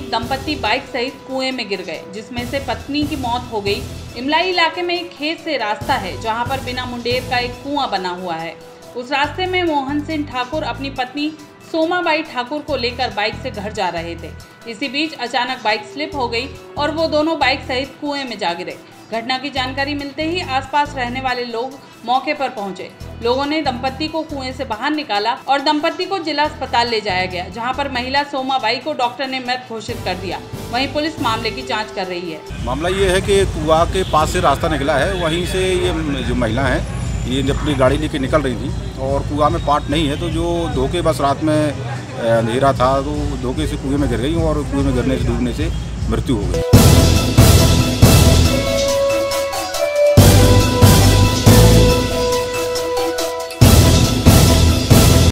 दंपति बाइक सहित कुएँ में गिर गए, जिसमें से पत्नी की मौत हो गई। इमलाई इलाके में एक खेत से रास्ता है, जहाँ पर बिना मुंडेर का एक कुआँ बना हुआ है। उस रास्ते में मोहन सिंह ठाकुर अपनी पत्नी सोमाबाई ठाकुर को लेकर बाइक से घर जा रहे थे। इसी बीच अचानक बाइक स्लिप हो गई और वो दोनों बाइक सहित कुएँ में जा गिरे। घटना की जानकारी मिलते ही आसपास रहने वाले लोग मौके पर पहुँचे। लोगों ने दंपति को कुएँ से बाहर निकाला और दंपति को जिला अस्पताल ले जाया गया, जहाँ पर महिला सोमाबाई को डॉक्टर ने मृत घोषित कर दिया। वहीं पुलिस मामले की जाँच कर रही है। मामला ये है कि कुआ के पास से रास्ता निकला है, वहीं से ये जो महिला है, ये अपनी गाड़ी लेके निकल रही थी और कुआ में पार्ट नहीं है तो जो धोखे बस रात में अंधेरा था तो धोखे से कुएँ में गिर गई और कुएँ में गिरने से, डूबने से मृत्यु हो गई।